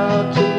out to